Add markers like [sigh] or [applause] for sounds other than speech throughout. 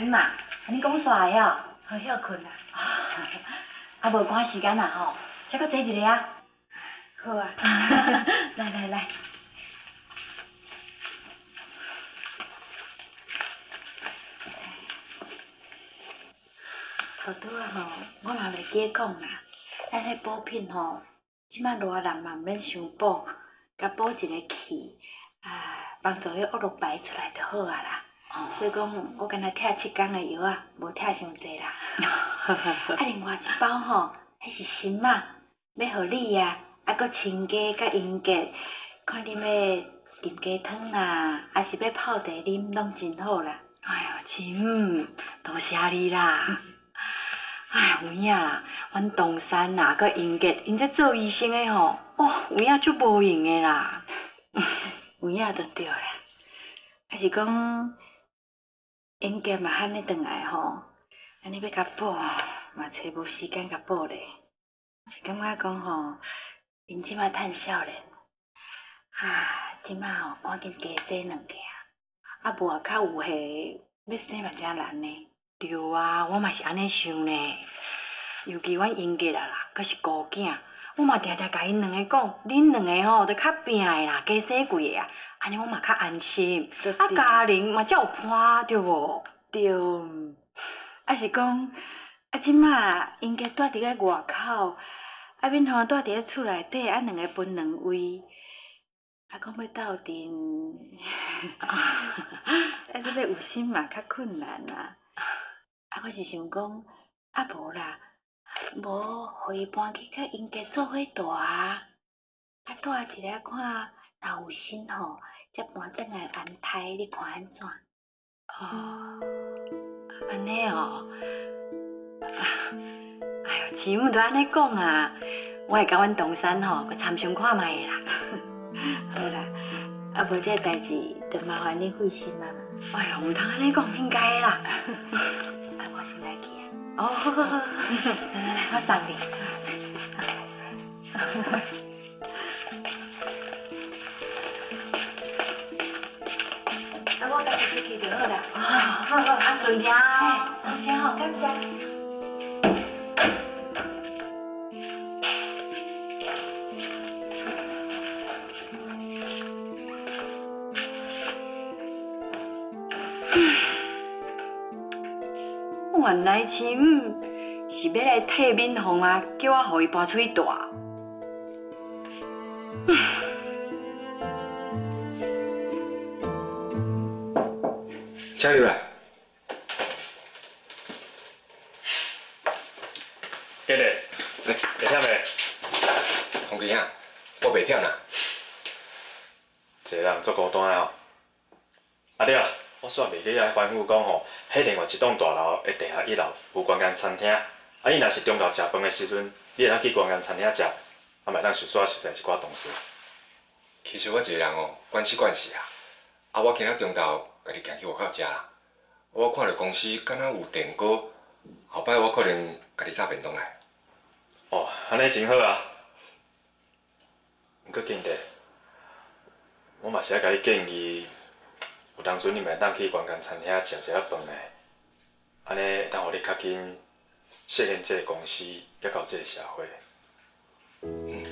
你嘛，你讲煞的哦？好休困啦。啊，无赶时间啦吼，再搁坐一个啊。好啊。来来来。头拄啊吼，我嘛袂记讲啦。咱迄补品吼，即摆热人嘛免伤补，甲补一个气，啊，帮助迄恶露排出来就好啊啦。所以讲，我敢若拆七工的药啊，无拆伤济啦。[laughs] 啊，另外一包吼，迄是新嘛，要互你啊，啊，搁清家甲营结，看你要炖鸡汤啦，啊是要泡茶啉，拢真好啦。哎呀，亲，多谢你啦。哎，有影啦，阮东山呐，搁英杰，因在做医生的吼，哦，有影足无用的啦。[laughs] 有影就对啦，还是讲英杰嘛，喊你倒来吼，安尼要甲补，嘛找无时间甲补咧。是感觉讲吼，因即摆趁少年，啊，即摆吼赶紧加生两个啊，啊无较有岁要生嘛真难呢。对啊，我嘛是安尼想呢。尤其阮英杰啊啦，阁是孤囝，我嘛常常甲因两个讲，恁两个吼，着较拼的啦，加生几个啊，安尼我嘛较安心。啊，家人嘛才有伴，对无？对。啊是讲，啊即马英杰住伫咧外口，啊敏芳住伫咧厝内底，啊两个分两位，啊讲要斗阵，[laughs] [laughs] 啊这要有心嘛较困难啊。啊，我是想讲，啊无啦，无互伊搬去甲因家做伙住啊，啊住一下看，若有心吼，则搬转来安胎，你看安怎？哦，安尼哦，哎呦，姊妹都安尼讲啊，我会甲阮东山吼，去参详看卖啦。好啦，啊无这代志，就麻烦你费心啊。哎呦，毋通安尼讲，应该啦。哦，好好好，来来来，我送你。啊，我家己去就好啦。好好好，啊，顺行。感谢好，感谢。原来亲是要来替敏凤啊，叫我互伊搬出去住。[sighs] 加入来。爹爹，会忝未？红旗啊，我袂忝啦。一个人足孤单的哦。啊对啊。我煞袂记来吩咐讲吼，迄另外一栋大楼的地下一楼有关间餐厅，啊，伊若是中昼食饭的时阵，你会当去关间餐厅食，啊，嘛当顺续熟悉一寡同事。其实我一个人哦，惯习惯势啊，啊，我今仔中昼家己行去外口食啦。我看着公司敢若有电锅，后摆我可能家己炸便当来。哦，安尼真好啊。毋过紧的，我嘛是爱甲你建议。有当阵你咪当去关间餐厅食一下饭嘞，安尼会当互你较紧适应这个公司，也到这个社会。嗯，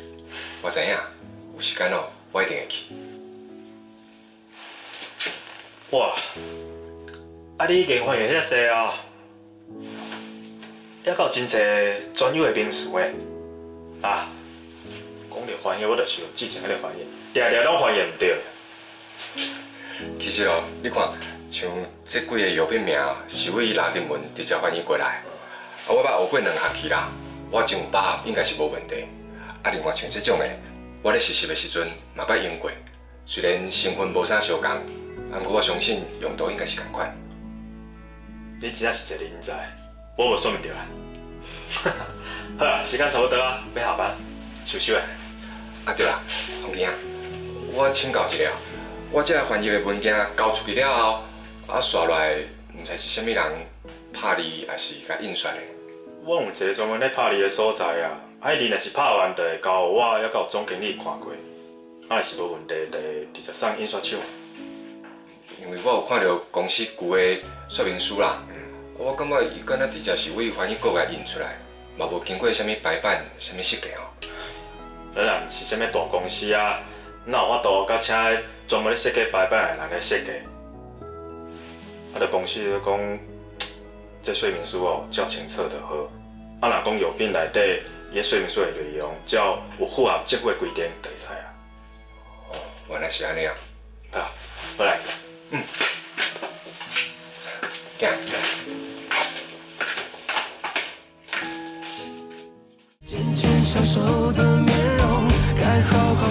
我知影，有时间哦，我一定会去。哇，啊你已经翻译遐济啊？也到真济专有的名词诶。啊，讲到翻译，我就想之前迄个翻译，常常拢翻译唔对。其实哦，你看，像这几个药品名，是为拉丁文直接翻译过来。啊，我捌学过两学期啦，我真有把握，应该是无问题。啊，另外像这种的，我咧实习的时阵嘛捌用过，虽然成分无啥相共，不过我相信用途应该是同款。你真正是一个人才，我无说明着啊。[laughs] 好啦，时间差不多啊，要下班，收收诶。啊对啦，红弟啊，我请教一下。我这翻译的文件交出去了后，啊，刷落来，唔知是虾米人拍字，还是甲印刷的？我有一个专门咧拍字的所在啊，啊，你若是拍完，就会交我，还有总经理看过。啊，若是无问题，就直接送印刷厂。因为我有看到公司旧的说明书啦，我感觉伊敢若直接是为翻译国外印出来，嘛无经过啥物排版、啥物设计哦。咱也毋是啥物大公司啊，哪有法度甲请专门咧设计排版的人来设计？啊，着公司咧讲，[tsk] 这说明书哦，照清楚就好。啊，若讲药品内底伊个说明书的内容，只要有符合政府的规定，就会使啊。哦，原来是安尼啊，啊，好来，行。渐渐消瘦的面容，该好好。